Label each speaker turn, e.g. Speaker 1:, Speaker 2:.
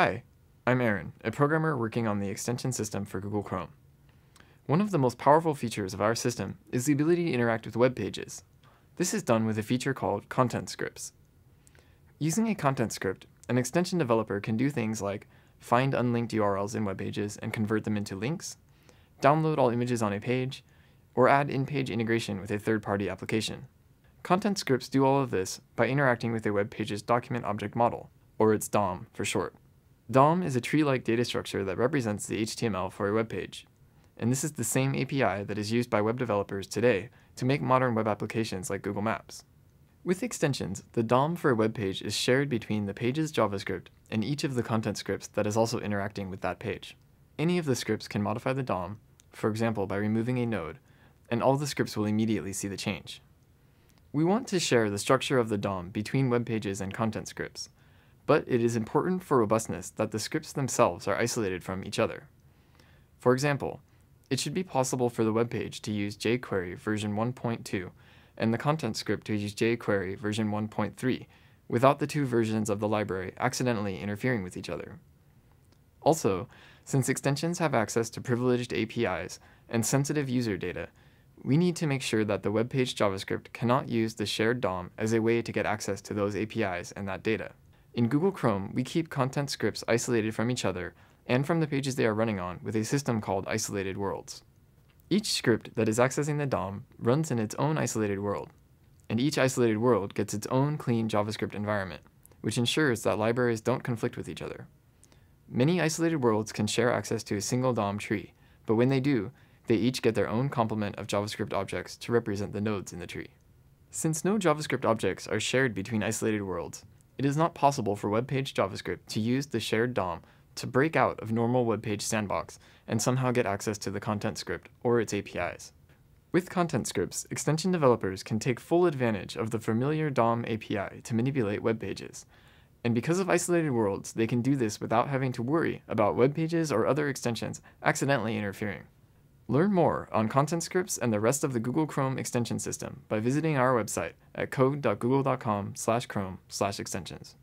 Speaker 1: Hi, I'm Aaron, a programmer working on the extension system for Google Chrome. One of the most powerful features of our system is the ability to interact with web pages. This is done with a feature called content scripts. Using a content script, an extension developer can do things like find unlinked URLs in web pages and convert them into links, download all images on a page, or add in-page integration with a third-party application. Content scripts do all of this by interacting with a web page's document object model, or its DOM for short. DOM is a tree-like data structure that represents the HTML for a web page, and this is the same API that is used by web developers today to make modern web applications like Google Maps. With extensions, the DOM for a web page is shared between the page's JavaScript and each of the content scripts that is also interacting with that page. Any of the scripts can modify the DOM, for example by removing a node, and all the scripts will immediately see the change. We want to share the structure of the DOM between web pages and content scripts, but it is important for robustness that the scripts themselves are isolated from each other. For example, it should be possible for the web page to use jQuery version 1.2 and the content script to use jQuery version 1.3 without the two versions of the library accidentally interfering with each other. Also, since extensions have access to privileged APIs and sensitive user data, we need to make sure that the web page JavaScript cannot use the shared DOM as a way to get access to those APIs and that data. In Google Chrome, we keep content scripts isolated from each other and from the pages they are running on with a system called isolated worlds. Each script that is accessing the DOM runs in its own isolated world, and each isolated world gets its own clean JavaScript environment, which ensures that libraries don't conflict with each other. Many isolated worlds can share access to a single DOM tree, but when they do, they each get their own complement of JavaScript objects to represent the nodes in the tree. Since no JavaScript objects are shared between isolated worlds, it is not possible for web page JavaScript to use the shared DOM to break out of normal web page sandbox and somehow get access to the content script or its APIs. With content scripts, extension developers can take full advantage of the familiar DOM API to manipulate web pages. And because of isolated worlds, they can do this without having to worry about web pages or other extensions accidentally interfering. Learn more on content scripts and the rest of the Google Chrome extension system by visiting our website at code.google.com/chrome/extensions.